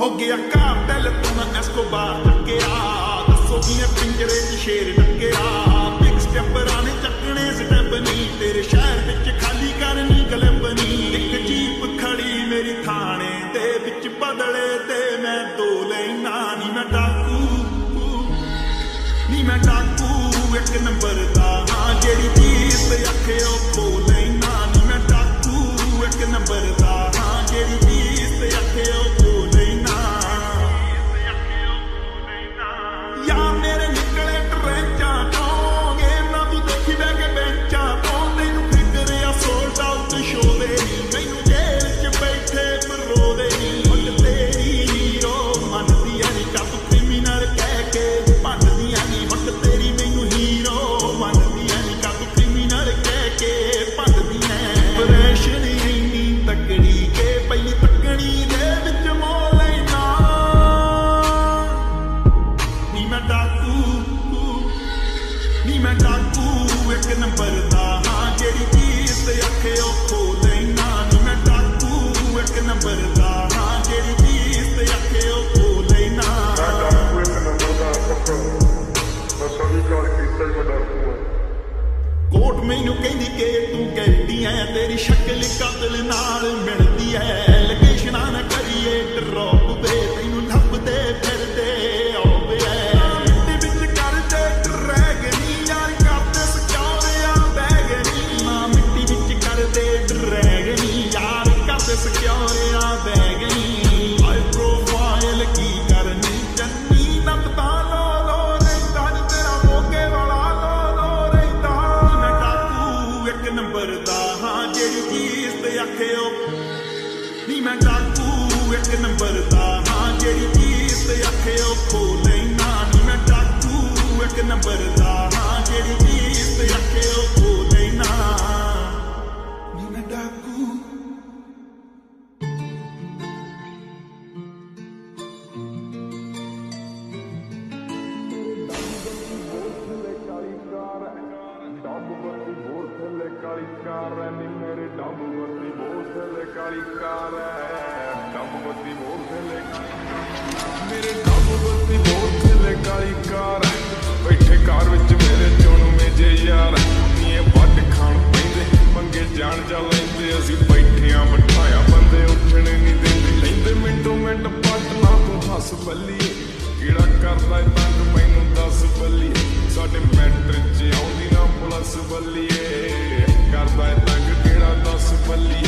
ਹੋ ਗਿਆ ਘਰ ਤੇ ਲਤੂਨਾ ਐਸਕੋਬਾਰ ਟੱਕਿਆ ਦੱਸੋ ਕਿਵੇਂ ਪਿੰਜਰੇ 'ਚ ਸ਼ੇਰ ਟੱਕਿਆ ਪਿਕਸ ਸਟੈਪਰ ਬੱਲੀਏ। ਕਿਹੜਾ ਕਰਦਾ ਤੰਗ ਮੈਨੂੰ ਦੱਸ ਬੱਲੀਏ। ਸਾਡੇ ਮੈਟਰ ਚ ਆਉਂਦੀ ਨਾ ਪਲਸ ਬੱਲੀਏ। ਕਰਦਾ ਤੰਗ ਕਿਹੜਾ ਦੱਸ ਬੱਲੀਏ।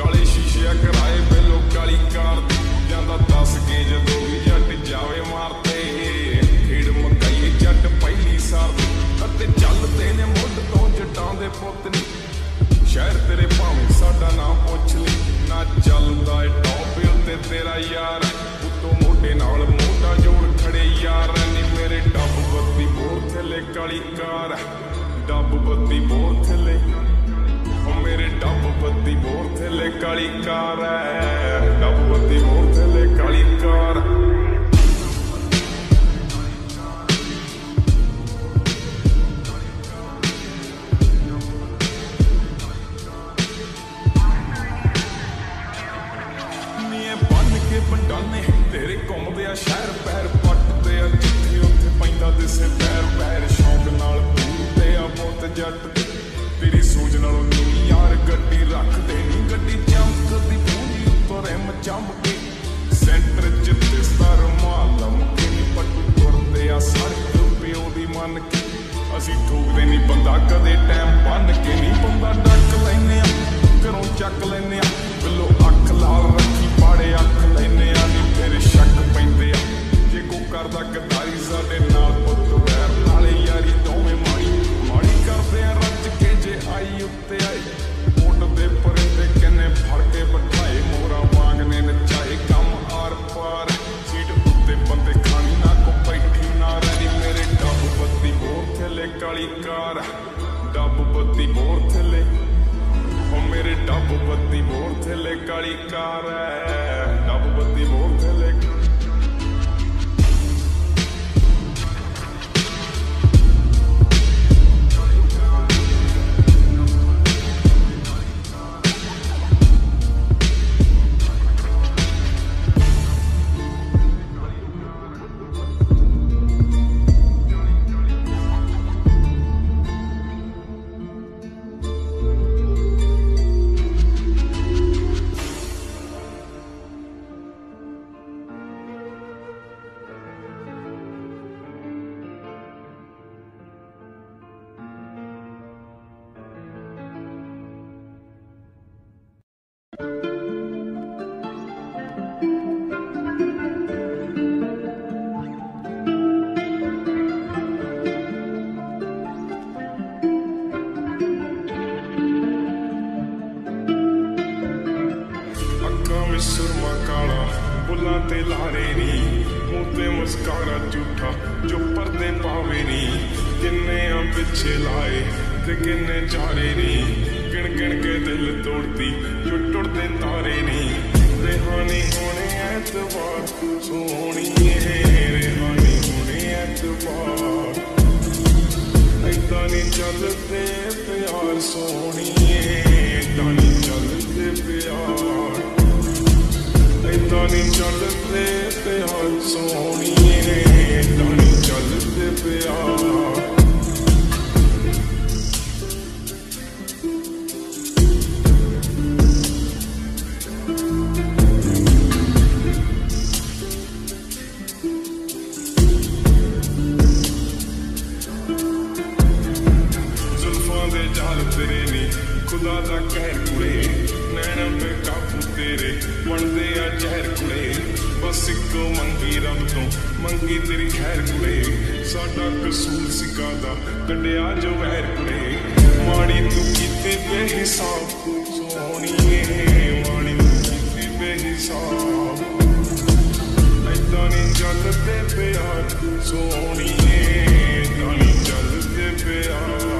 ਕਾਲੇ ਸ਼ੀਸ਼ੇ ਆ ਕਰਾਏ ਬੇਲੋ ਕਾਲੀ ਕਾਰ ਜਾਂਦਾ ਦੱਸ ਕੇ ਜਦੋਂ ਵੀ ਜੱਟ ਜਾਵੇ ਮਾਰਤੇ ਹੀੜ ਮਕਾਈ ਜੱਟ ਪਹਿਲੀ ਸਾਰ ਅਤੇ ਚੱਲਦੇ ਨੇ ਮੁੱਢ ਤੋਂ ਜੱਟਾਂ ਦੇ ਪੁੱਤ ਨੇ। ਸ਼ਹਿਰ ਤੇਰੇ ਭਾਵੇਂ ਸਾਡਾ ਨਾਮ ਪੁੱਛ ਲਈ ਨਾ ਚੱਲਦਾ ਏ ਟੌਪ ਉੱਤੇ ਤੇਰਾ ਯਾਰ ਉਤੋਂ ਮੋਢੇ ਨਾਲ ਮੋਢਾ ਜੋੜ ਖੜੇ ਯਾਰ ਨੇ ਮੇਰੇ ਡੱਬ ਬੱਤੀ ਬੋਰ ਥੱਲੇ ਕਾਲੀ ਕਾਰ ਡੱਬ ਬੱਤੀ ਬੋਰ ਥੱਲੇ ਡੱਬਪੱਤੀ ਮੋਰ ਥੱਲੇ ਕਾਲੀ ਕਾਰ ਐ। ਡੱਬਪੱਤੀ ਮੋਰ ਥੱਲੇ ਕਾਲੀ ਕਾਰ। ਬੰਡਾਨੇ ਤੇਰੇ ਘੁੰਮਦੇ ਆ ਸ਼ਹਿਰ ਪੈਰ ਪੱਟਦੇ ਆ ਜਿੱਥੇ ਉੱਥੇ ਪੈਂਦਾ ਦਿਸੇ ਪੈਰ ਪੈਰ ਸ਼ੌਂਕ ਨਾਲ ਪੂਰਦੇ ਆ ਬਹੁਤ ਜੱਟ। ਤੇਰੀ ਸੋਚ ਨਾਲੋਂ ਜੰਮ ਕੇ। ਸੈਂਟਰ ਚ ਆ ਸੜਕ ਪਿਓ ਦੀ ਮੰਨ ਕੇ। ਅਸੀਂ ਠੋਕਦੇ ਨਹੀਂ ਬੰਦਾ ਕਦੇ ਟਾਈਮ ਬੰਨ ਕੇ ਨਹੀਂ ਬੰਦਾ ਡੱਕ ਲੈਨੇ ਆ, ਘਰੋਂ ਚੱਕ ਲੈਨੇ ਆ। ਬੱਤੀ ਮੋਰ ਥੱਲੇ। ਉਹ ਮੇਰੇ ਡੱਬ ਬੱਤੀ ਮੋਰ ਥੱਲੇ, ਕਾਲੀ ਕਾਰ ਹੈ। ਡੱਬ ਬੱਤੀ ਮੋਰ ਥੱਲੇ ਸੁਰਮਾ ਕਾਲਾ ਬੁੱਲਾਂ ਤੇ ਲਾਰੇ ਨੀ। ਮੂੰਹ ਤੇ ਮੁਸਕਾਰਾ ਝੂਠਾ, ਜੋ ਪਰਦੇ ਪਾਵੇ ਨੀ। ਕਿੰਨੇ ਆ ਪਿੱਛੇ ਲਾਏ ਤੇ ਕਿੰਨੇ ਚਾਰੇ ਨੀ। ਗਿਣ ਗਿਣ ਕੇ ਦਿਲ ਤੋੜਦੀ, ਜੋ ਟੁੱਟਦੇ ਤਾਰੇ ਨੀ। ਰਹਿਾਨੀ ਹੋਣੇ ਐਤਵਾਰ, ਸੋਹਣੀ ਏ, ਰਹਿਾਨੀ ਹੋਣੇ ਐਤਵਾਰ। ਏਦਾਂ ਨਹੀਂ ਚੱਲਦੇ ਪਿਆਰ ਸੋਹਣੀਏ ਏਦਾਂ ਏਦਾਂ ਨਹੀਂ ਚੱਲਦੇ ਪਿਆਰ ਸੋਹਣੀਏ ਏਦਾਂ ਨਹੀਂ ਚੱਲਦੇ ਪਿਆਰ। ਦੇ ਜਾਲ ਤੇਰੇ ਨੇ। ਖੁਦਾ ਦਾ ਕਹਿਰ ਕੁੜੇ, ਨੈਣ ਪੇ ਕਾਬੂ ਤੇਰੇ। ਬਣਦੇ ਆ ਜ਼ਹਿਰ ਕੁੜੇ, ਬਸ ਇੱਕੋ ਮੰਗੀ ਰੱਬ ਤੋਂ, ਮੰਗੀ ਤੇਰੀ ਖੈਰ ਕੁੜੇ। ਸਾਡਾ ਕਸੂਰ ਸਿਕਾਦਾ ਕੱਢਿਆ ਜੋ ਵਹਿਰ ਕੁੜੇ। ਮਾੜੀ ਤੂੰ ਕੀਤੀ ਬੇਹਿਸਾਬ ਸੋਹਣੀਏ। ਮਾੜੀ ਤੂੰ ਕੀਤੀ ਬੇਹਿਸਾਬ। ਏਦਾਂ ਨਹੀਂ ਚੱਲਦੇ ਪਿਆਰ ਸੋਹਣੀਏ ਏਦਾਂ ਨਹੀਂ ਚੱਲਦੇ ਪਿਆਰ ਏਦਾਂ ਨਹੀਂ ਚੱਲਦੇ ਪਿਆਰ ਸੋਹਣੀਏ। ਏਦਾਂ ਨਹੀਂ ਚੱਲਦੇ ਪਿਆਰ।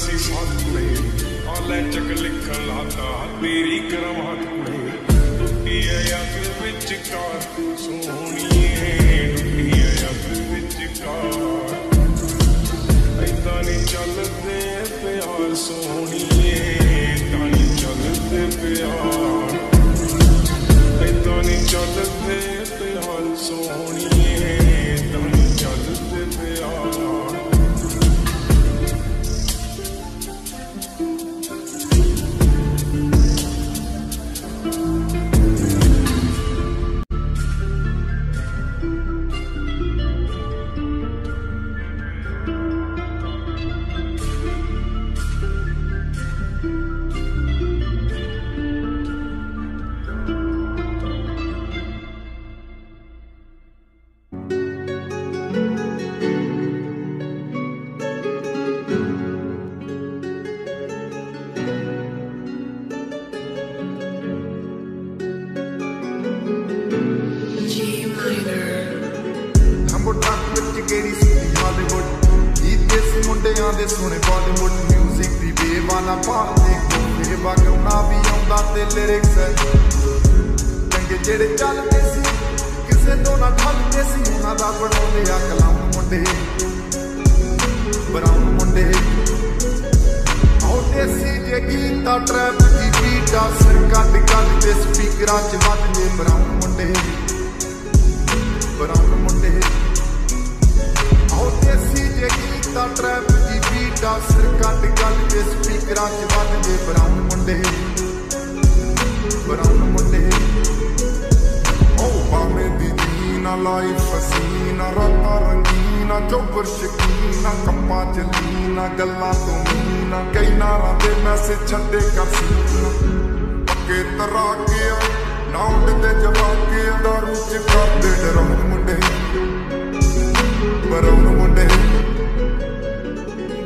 ਮੰਗਦਾ ਸਾਥ ਕੁੜੇ ਆ ਲੈ ਲਾਤਾ, ਤੇਰੀ ਕਰਮਾਤ ਕੁੜੇ ਟੁੱਟੀ ਐ ਅੱਖ ਵਿੱਚ ਕਾਰ ਸੋਹਣੀਏ, ਟੁੱਟੀ ਐ ਅੱਖ ਵਿੱਚ ਕਾਰ ਏਦਾਂ ਨਹੀਂ ਚੱਲਦੇ ਪਿਆਰ, ਸੋਹਣੀਏ, ਏਦਾਂ ਨਹੀਂ ਚੱਲਦੇ ਪਿਆਰ। ਗੱਲਾਂ ਤੋਂ ਮੀਨਾ ਕਈ ਨਾਰਾਂ ਦੇ ਮੈਸੇਜ ਛੱਡੇ ਕਰ ਸੀਨਾ ਪੱਕੇ ਤਰਾ ਕੇ ਨਾ ਉੱਡਦੇ ਜਵਾ ਕੇ ਦਾਰੂ ਚ ਕਰਦੇ ਡਰਾਉਣ ਮੁੰਡੇ। ਬਰਾਉਣ ਮੁੰਡੇ।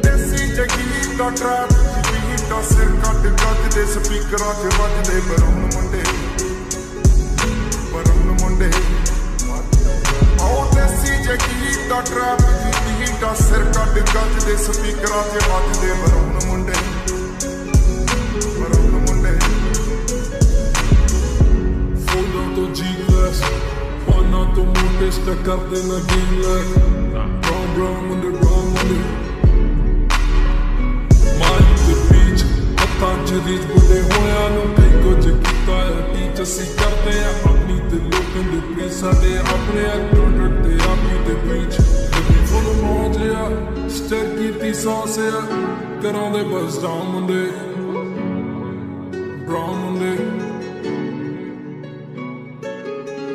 ਦੇਸੀ ਜਗੀ ਦਾ ਟਰੈਪ ਜੀ ਦਾ ਸਿਰ ਕੱਟ ਕੱਟ ਦੇ ਸਪੀਕਰਾਂ 'ਚ ਵੱਜਦੇ ਬਰਾਉਣ ਮੁੰਡੇ। ਬਰਾਉਣ ਮੁੰਡੇ। ਆਓ ਦੇਸੀ ਜਗੀ ਦਾ ਟਰੈਪ ਜੀ ਦਾ ਸਿਰ ਕੱਟ ਕੱਟ ਦੇ ਸਪੀਕਰਾਂ 'ਚ ਵੱਜਦੇ ਬਰਾਉਣ ਮੁੰਡੇ। ਬਰਾਉਣ ਮੁੰਡੇ। ਫੋਨਾਂ ਤੋਂ ਜੀ ਕਲਾਸ ਤੋਂ ਮੋਟੇ ਸਟਕ ਕਰਦੇ ਨਾ ਗੇਮ ਲੈ ਬ੍ਰਾਊਨ ਮੁੰਡੇ ਬ੍ਰਾਊਨ ਮੁੰਡੇ। ਮਾਈ ਦੇ ਬੀਚ ਹੱਥਾਂ ਚ ਰੀਤ ਬੁੱਢੇ ਹੋਇਆਂ ਨੂੰ ਕਈ ਕੁਝ ਕੀਤਾ ਹੈ ਟੀਚ ਅਸੀਂ ਕਰਦੇ ਆ ਆਪਣੀ ਤੇ ਲੋਕਾਂ ਦੇ ਪ੍ਰੀ ਸਾਡੇ ਆਪਣੇ ਐਕਟਰ ਡਰਦੇ ਆਪੀ ਦੇ ਬੀਚ ਕਦੀ ਫੁੱਲ ਮੋਜਿਆ ਸਟਰ ਕੀਤੀ ਸੌਸ ਆ। ਕਰਾਉਂਦੇ ਬਸ ਡਾਊਨ ਮੁੰਡੇ ਬ੍ਰਾਊਨ ਮੁੰਡੇ।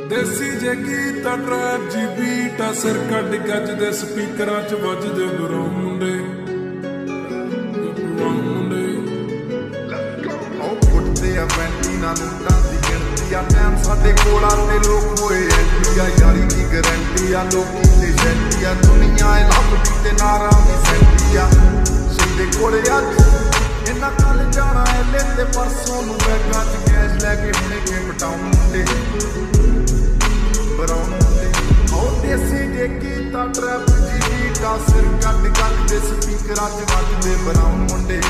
ਦੇਸੀ ਜੇ ਗੀਤਾ ਟਰੈਪ ਜੀ ਬੀਟਾ ਸਿਰ ਕੱਢ ਗੱਜ ਸਪੀਕਰਾਂ 'ਚ ਵੱਜਦੇ ਬਰਾਉਨ ਮੁੰਡੇ। ਬਰਾਉਨ ਮੁੰਡੇ। ਉਹ ਉੱਠਦੇ ਆ, ਵੈਂਟੀਨਾ ਨੋਟਾਂ ਦੀ ਗਿਣਤੀ ਆ। ਟਾਈਮ ਸਾਡੇ ਕੋਲਾਂ ਤੇ ਲੋਕ ਹੋਏ ਆ ਯਾਰੀ ਦੀ ਗਰੰਟੀ ਆ, ਲੋਕੀ ਤੇ ਆ। ਦੁਨੀਆ ਇਹ ਲੱਭਦੀ ਤੇ ਨਾਰਾਂ ਦੀ ਸੈਂਟੀ ਆ। ਸਿੱਧੇ ਕੋਲੇ ਅੱਜ ਇਹਨਾਂ ਕੱਲ ਜਾਣਾ ਐ ਲੈ ਪਰਸੋਂ ਨੂੰ ਬੈਗਾਂ 'ਚ ਕੈਸ਼ ਲੈ ਕੇ ਹੁਣੇ ਕੇ ਮਟਾਉਣ ਮੁੰਡੇ ਬਰਾਉਨ ਮੁੰਡੇ ਉਹ ਦੇਸੀ ਜੇ ਕੀਤਾ ਟਰੈਪ ਜੀ ਬੀਟਾ ਸਿਰ ਕੱਟ ਕੱਟ ਦੇ ਸਪੀਕਰਾਂ 'ਚ ਵੱਜਦੇ ਬਰਾਉਨ ਮੁੰਡੇ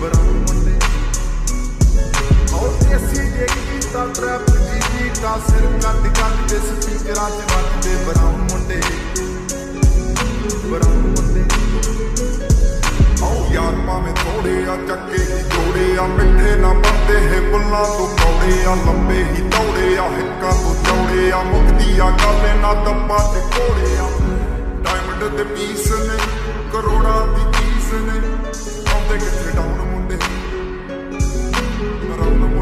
ਬਰਾਉਨ ਮੁੰਡੇ ਉਹ ਦੇਸੀ ਜੇ ਕੀਤਾ ਟਰੈਪ ਜੀ ਬੀਟਾ ਸਿਰ ਕੱਟ ਕੱਟ ਦੇ ਸਪੀਕਰਾਂ 'ਚ ਵੱਜਦੇ ਬਰਾਉਨ ਮੁੰਡੇ। ਬਰਾਉਨ ਮੁੰਡੇ। ਆਓ ਯਾਰ ਭਾਵੇਂ ਥੋੜੇ ਆ ਚੱਕੇ ਹੀ ਜੋੜੇ ਆ, ਮਿੱਠੇ ਨਾ ਬੰਦੇ ਹੈ ਬੁੱਲਾਂ ਤੋਂ ਕੌੜੇ ਆ, ਲੰਬੇ ਹੀ ਦੌੜੇ ਆ, ਹਿੱਕਾਂ ਤੋਂ ਚੌੜੇ ਆ ਮੁਕਦੀ ਆ ਗੱਲ ਨਾ ਦੱਪਾ ਤੇ ਕੋੜੇ ਆ। ਡਾਇਮੰਡ ਤੇ ਪੀਸ ਨੇ, ਕਰੋੜਾਂ ਦੀ ਚੀਜ਼ ਨੇ, ਆਉਂਦੇ ਕਿੱਥੇ ਡਾਉਣ ਮੁੰਡੇ? ਮਰਾਉਣ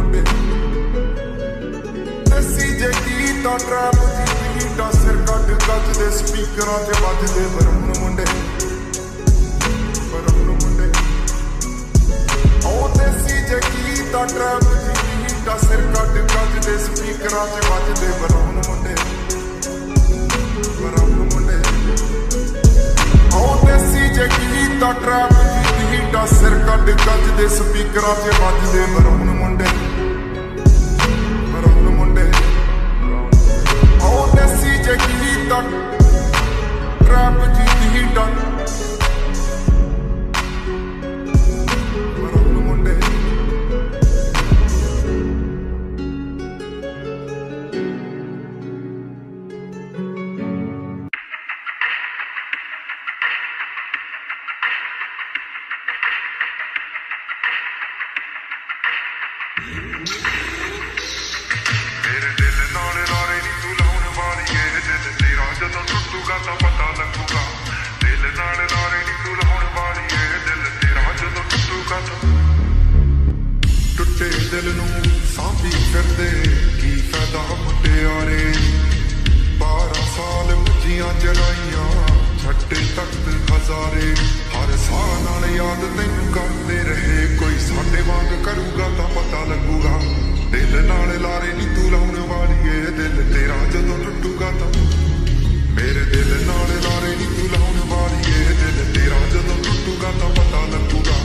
ਮੁੰਡੇ ਦੇਸੀ ਜੇ ਟਰੈਪ ਦੀ ਬੀਟਾ ਸਿਰ ਕੱਟ ਕੱਟ ਦੇ ਸਪੀਕਰਾਂ 'ਚ ਵੱਜਦੇ ਬਰਾਉਣ ਮੁੰਡੇ। ਬਰਾਉਣ ਮੁੰਡੇ। ਉਹ ਦੇਸੀ ਜੇ ਗੀਤਾ ਟਰੈਪ ਦੀ ਬੀਟਾ ਸਿਰ ਕੱਟ ਕੱਟ ਦੇ ਸਪੀਕਰਾਂ 'ਚ ਵੱਜਦੇ ਬਰਾਉਣ ਮੁੰਡੇ। ਬਰਾਉਣ ਮੁੰਡੇ। ਉਹ ਦੇਸੀ ਜੇ ਗੀਤਾ ਟਰੈਪ ਦੀ ਬੀਟਾ ਸਿਰ ਕੱਟ ਕੱਟ ਦੇ ਸਪੀਕਰਾਂ 'ਚ ਵੱਜਦੇ ਬਰਾਉਣ ਗੀਤਾ ਟਰੈਪ ਦੀ ਬੀਟਾ ਬਰਾਉਣ ਜਦੋਂ ਤਾਂ ਪਤਾ ਲੱਗੂਗਾ। ਦਿਲ ਨਾਲ ਲਾਰੇ ਨੀ ਤੂੰ ਲਾਉਣ ਵਾਲੀ ਏ, ਦਿਲ ਤੇਰਾ ਜਦੋਂ ਟੁੱਟੂਗਾ ਤਾਂ ਟੁੱਟੇ ਦਿਲ ਨੂੰ ਸਾਂਭੀ ਫਿਰਦੇ, ਕੀ ਫਾਇਦਾ ਮੁਟਿਆਰੇ? 12 ਸਾਲ ਮੁੱਜੀਆਂ ਜਰਾਈਆਂ ਛੱਡੇ ਤਖਤ ਹਜ਼ਾਰੇ ਹਰ ਸਾਹ ਨਾਲ ਯਾਦ ਤੈਨੂੰ ਕਰਦੇ ਰਹੇ, ਕੋਈ ਸਾਡੇ ਵਾਂਗ ਕਰੂਗਾ ਤਾਂ ਪਤਾ ਲੱਗੂਗਾ। ਦਿਲ ਨਾਲ ਲਾਰੇ ਨੀ ਤੂੰ ਲਾਉਣ ਵਾਲੀ ਏ, ਦਿਲ ਤੇਰਾ ਜਦੋਂ ਟੁੱਟੂਗਾ ਤਾਂ ਮੇਰੇ ਦਿਲ ਨਾਲ ਲਾਰੇ ਨੀ ਤੂੰ ਲਾਉਣ ਵਾਲੀ ਏ। ਦਿਲ ਤੇਰਾ ਜਦੋਂ ਟੁੱਟੂਗਾ ਤਾਂ ਪਤਾ ਲੱਗੂਗਾ।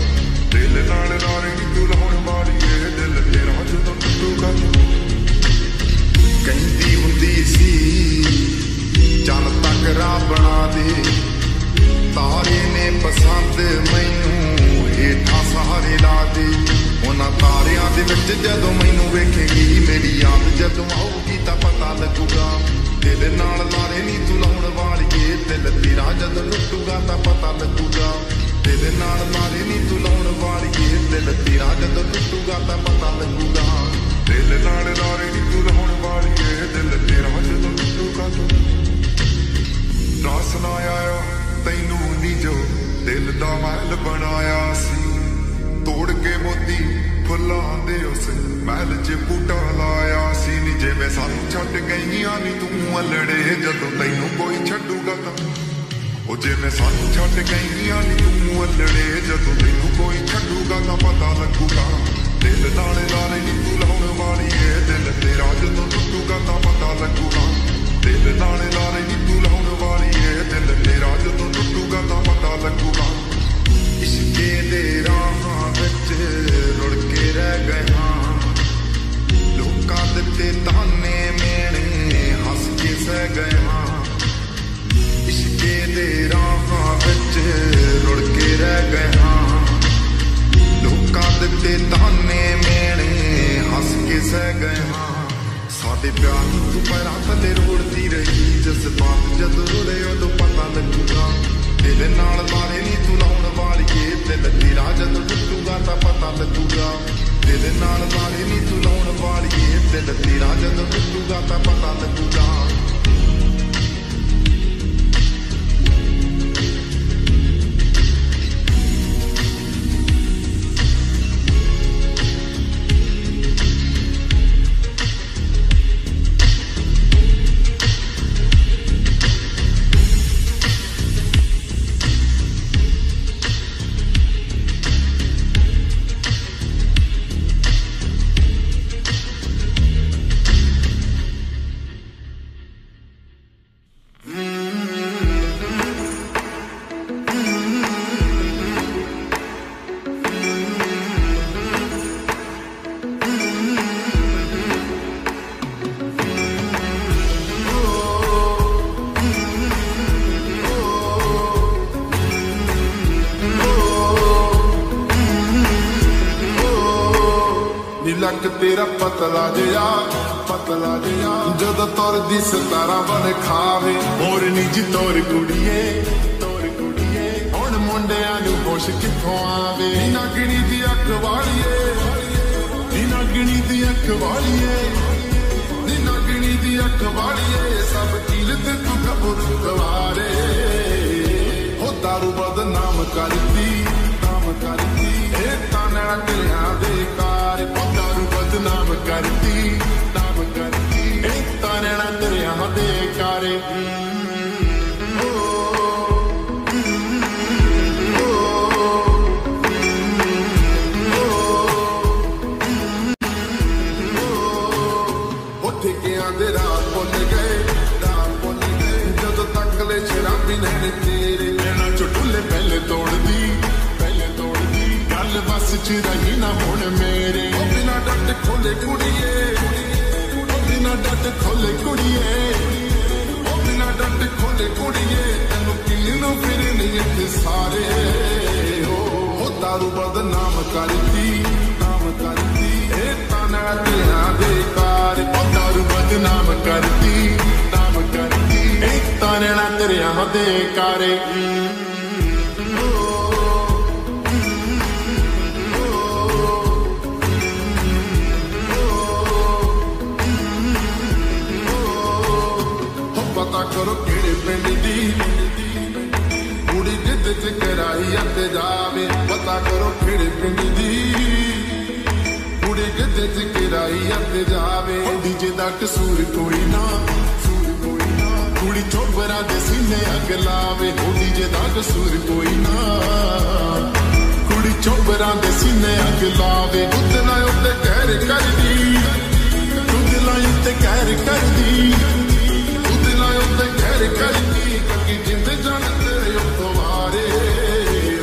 ਦਿਲ ਨਾਲ ਲਾਰੇ ਨੀ ਤੂੰ ਲਾਉਣ ਵਾਲੀ ਏ। ਦਿਲ ਤੇਰਾ ਜਦੋਂ ਟੁੱਟੂਗਾ ਕਹਿੰਦੀ ਹੁੰਦੀ ਸੀ, ਚੱਲ ਤੱਕ ਰਾ ਬਣਾ ਦੇ। ਤਾਰੇ ਨੇ ਪਸੰਦ ਮੈਨੂੰ, ਹੇਠਾਂ ਸਹਾਰੇ ਲਾ ਦੇ। ਉਹਨਾਂ ਤਾਰਿਆਂ ਦੇ ਵਿੱਚ ਜਦੋਂ ਮੈਨੂੰ ਵੇਖੇਗੀ, ਮੇਰੀ ਯਾਦ ਜਦੋਂ ਆਊਗੀ ਤਾਂ ਪਤਾ ਲੱਗੂਗਾ। ਦਿਲ ਨਾਲ ਲਾਰੇ ਨਹੀਂ ਤੂੰ ਲਾਉਣ ਵਾਲੀਏ। ਦਿਲ ਤੇਰਾ ਜਦੋਂ ਟੁੱਟੂਗਾ ਤਾਂ ਪਤਾ ਲੱਗੂਗਾ। ਦਿਲ ਨਾਲ ਲਾਰੇ ਨਹੀਂ ਤੂੰ ਲਾਉਣ ਵਾਲੀਏ। ਦਿਲ ਤੇਰਾ ਜਦੋਂ ਟੁੱਟੂਗਾ ਤਾਂ ਪਤਾ ਲੱਗੂਗਾ। ਦਿਲ ਨਾਲ ਲਾਰੇ ਨਹੀਂ ਤੂੰ ਲਾਉਣ ਵਾਲੀਏ। ਦਿਲ ਤੇਰਾ ਜਦੋਂ ਟੁੱਟੂਗਾ ਤਾਂ ਰਸ ਨਾ ਆਇਆ ਤੈਨੂੰ ਨਹੀਂ ਜੋ ਦਿਲ ਦਾ ਮਹਿਲ ਬਣਾਇਆ ਸੀ। ਤੋੜ ਕੇ ਮੋਤੀ ਫੁੱਲਾਂ ਦੇ ਉਸ ਮਹਿਲ 'ਚ ਬੂਟਾ ਲਾਇਆ ਸੀ ਨੀ ਜਿਵੇਂ ਸਾਨੂੰ ਛੱਡ ਗਈਆਂ ਨੀ ਤੂੰ ਅਲੜੇ, ਜਦੋਂ ਤੈਨੂੰ ਕੋਈ ਛੱਡੂਗਾ ਤਾਂ। ਉਹ ਜਿਵੇਂ ਸਾਨੂੰ ਛੱਡ ਗਈਆਂ ਨੀ ਤੂੰ ਅਲੜੇ, ਜਦੋਂ ਤੈਨੂੰ ਕੋਈ ਛੱਡੂਗਾ ਤਾਂ ਪਤਾ ਲੱਗੂਗਾ। ਦਿਲ ਨਾਲ ਲਾਰੇ ਨੀ ਤੂੰ ਲਾਉਣ ਵਾਲੀ ਏ ਜਦੋਂ ਤੁਰਦੀ ਸਤਾਰਾ ਬਨ ਖਾਵੇ, ਹੋਰ ਨੀ ਤੋਰ ਕੁੜੀਏ ਤੋਰ ਕੁੜੀਏ। ਹੁਣ ਮੁੰਡਿਆਂ ਨੂੰ ਹੋਸ਼ ਕਿੱਥੋਂ ਆਵੇ? ਨਗਣੀ ਦੀ ਅੱਖ ਵਾਲੀਏ ਨਗਣੀ ਦੀ ਅੱਖ ਵਾਲੀਏ ਨਗਣੀ ਦੀ ਅੱਖ ਵਾਲੀਏ। ਸਭ ਕੀਲ ਤੇ ਤੂੰ ਖਬਰ ਗਵਾਰੇ ਹੋ ਦਾਰੂ ਬਦਨਾਮ ਕਰਦੀ, ਨਾਮ ਕਰਦੀ। ਇਹ ਤਾਨੜਾ ਤੇਰਿਆਂ ਦੇ ਕਾਰ ਉਹ ਦਾਰੂ ਬਦਨਾਮ ਕਰਦੀ ਨਾਮ ਕਰਦੀ ਤਾਨੜਾ ਤੇਰਿਆਂ ਦੇ ਕਾਰੇ ਦੇ ਰਾਹ ਭੁੱਲ ਗਏ, ਰਾਤ ਭੁੱਲ ਗਏ। ਜਦੋਂ ਤੱਕ ਲੈ ਸ਼ਰਾਬੀ ਨੇ ਤੇਰੇ ਲੈਣਾ ਚੁੱਟਲੇ ਪਹਿਲੇ ਤੋੜਦੀ ਪਹਿਲੇ ਤੋੜਦੀ। ਗੱਲ ਬਸ ਚ ਰਹੀ ਨਾ ਹੁਣ ਮੇਰੇ। ਉਹ ਬਿਨਾ ਡੱਟ ਖੋਲੇ ਕੁੜੀਏ ਡੱਟ ਖੋਲੇ ਕੁੜੀਏ। ਉਹ ਬਿਨਾ ਡੱਟ ਖੋਲੇ ਕੁੜੀਏ। ਤੈਨੂੰ ਕਿੰਨੂੰ ਫਿਰ ਇੱਥੇ ਸਾਰੇ। ਉਹ ਉਹ ਦਾਰੂ ਬਦਨਾਮ ਕਰਦੀ, ਨਾਮ ਕਰਦੀ। ਇਹ ਤਾਨਾ ਤੇਰਾ ਦੇ ਕਾਰ ਉਹ ਦਾਰੂ ਬਦਨਾਮ ਕਰਦੀ, ਨਾਮ ਕਰਦੀ। ਇਹ ਤਾਨਾ ਤੇਰਿਆਂ ਦੇ ਪਿੰਡ ਦੀ ਕੁੜੀ ਜਿੱਦ ਚ ਕਰਾਈ ਅਤੇ ਜਾਵੇ, ਪਤਾ ਕਰੋ ਕਿਹੜੇ ਪਿੰਡ ਦੀ ਕੁੜੀ ਜਿੱਦ ਚ ਕਰਾਈ ਅਤੇ ਜਾਵੇ। ਡੀਜੇ ਦਾ ਕਸੂਰ ਕੋਈ ਨਾ ਕੋਈ ਨਾ। ਕੁੜੀ ਚੋਬਰਾ ਦੇ ਸੀਨੇ ਅੱਗ ਲਾਵੇ ਉਹ ਡੀਜੇ ਦਾ ਕਸੂਰ ਕੋਈ ਨਾ। ਕੁੜੀ ਚੋਬਰਾ ਦੇ ਸੀਨੇ ਅੱਗ ਲਾਵੇ ਉੱਤੇ ਨਾ ਉੱਤੇ ਕਹਿਰ ਕਰਦੀ ਤੂੰ ਦਿਲਾਂ ਉੱਤੇ ਕਹਿਰ ਕਰਦੀ। ਉੱਤੇ ਕਹਿਰ ਕਰਦੀ ਕੱਕੀ ਜਿੰਦ ਜਾਨ ਤੇਰੇ ਉੱਤੋਂ ਵਾਰੇ।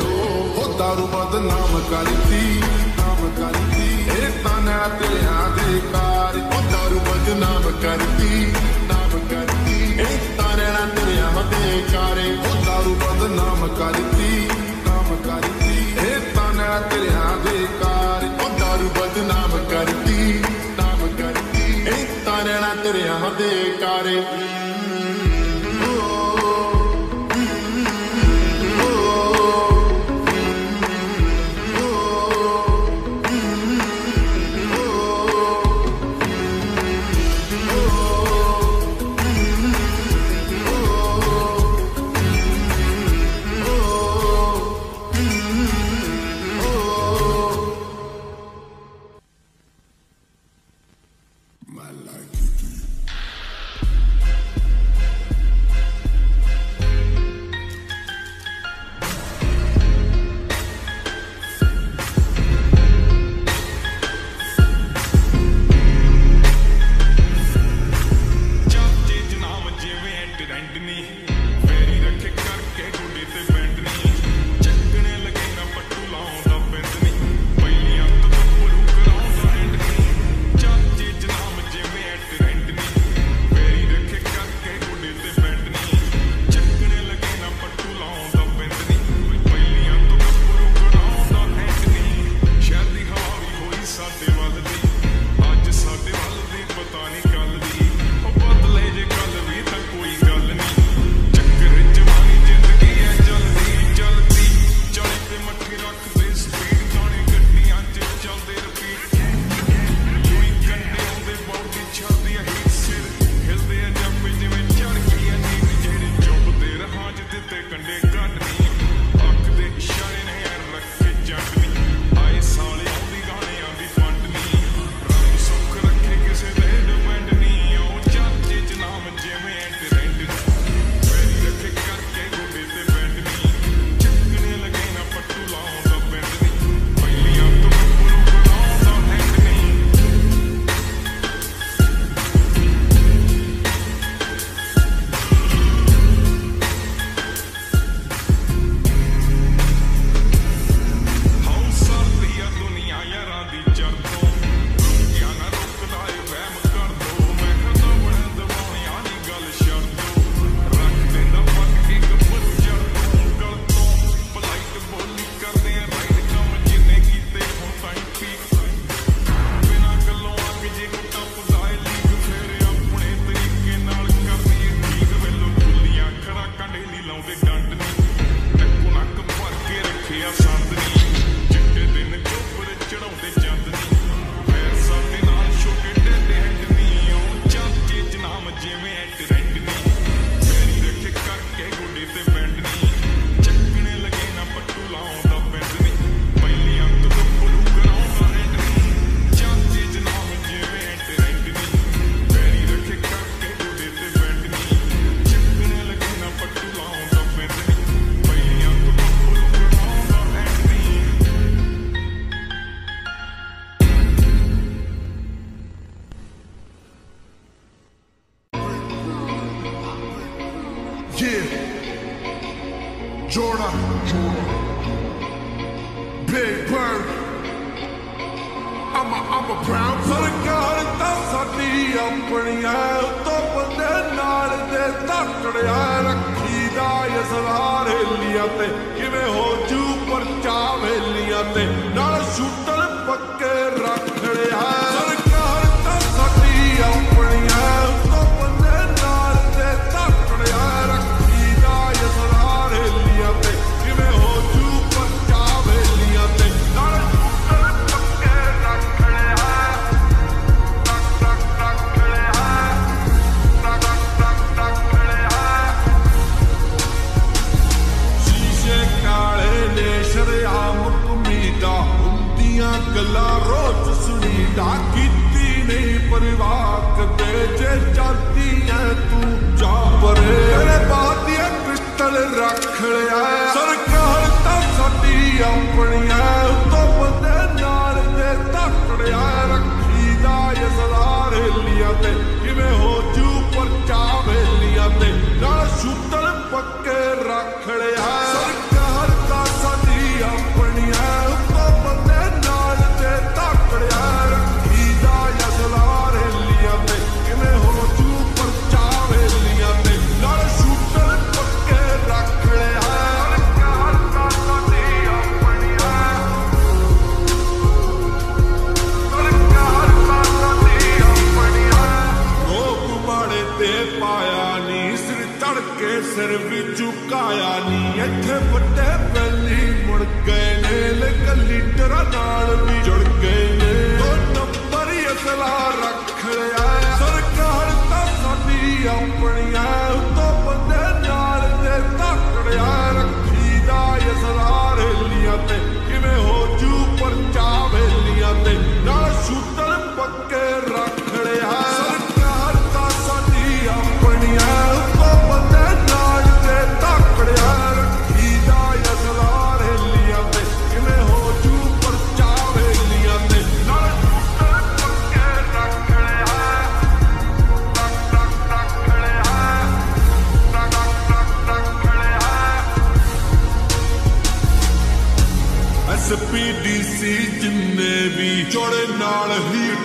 ਉਹ ਦਾਰੂ ਬਦਨਾਮ ਕਰਦੀ ਨਾਮ ਕਰਦੀ ਇਹ ਤਾਨਾ ਤੇਰਿਆਂ ਦੇ ਕਾਰ ਉਹ ਦਾਰੂ ਬਦਨਾਮ ਕਰਦੀ ਨਾਮ ਕਰਦੀ ਇਹ ਤਾਨਾ ਤੇਰਿਆਂ ਦੇ ਕਾਰੇ ਉਹ ਦਾਰੂ ਬਦਨਾਮ ਕਰਦੀ ਨਾਮ ਕਰਦੀ ਇਹ ਤਾਨਾ ਤੇਰਿਆਂ ਦੇ ਕਾਰ ਉਹ ਦਾਰੂ ਬਦਨਾਮ ਕਰਦੀ ਨਾਮ ਕਰਦੀ ਇਹ ਤਾਨਾ ਤੇਰਿਆਂ ਦੇ ਕਾਰੇ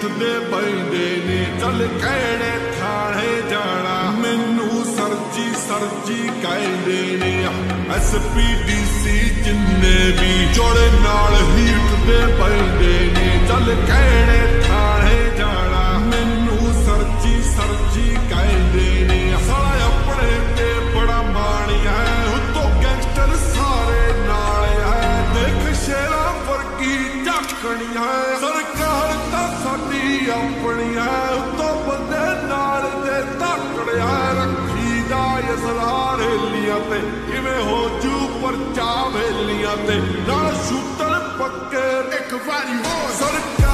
ਹੀਟ ਦੇ ਪੈਂਦੇ ਨੇ। ਚੱਲ ਕਹਿਣੇ ਥਾਣੇ ਜਾਣਾ। ਮੈਨੂੰ ਸਰਜੀ ਸਰਜੀ ਕਹਿੰਦੇ ਨੇ ਐਸਪੀਡੀਸੀ ਜਿੰਨੇ ਵੀ ਜੋੜੇ ਨਾਲ ਹੀਟ ਦੇ ਪੈਂਦੇ ਨੇ। ਚੱਲ ਕਹਿਣੇ ਨਾਲ ਸ਼ੂਟਰ ਪੱਕੇ ਇੱਕ ਵਾਰੀ ਹੋਰ। ਸਰਕਾਰ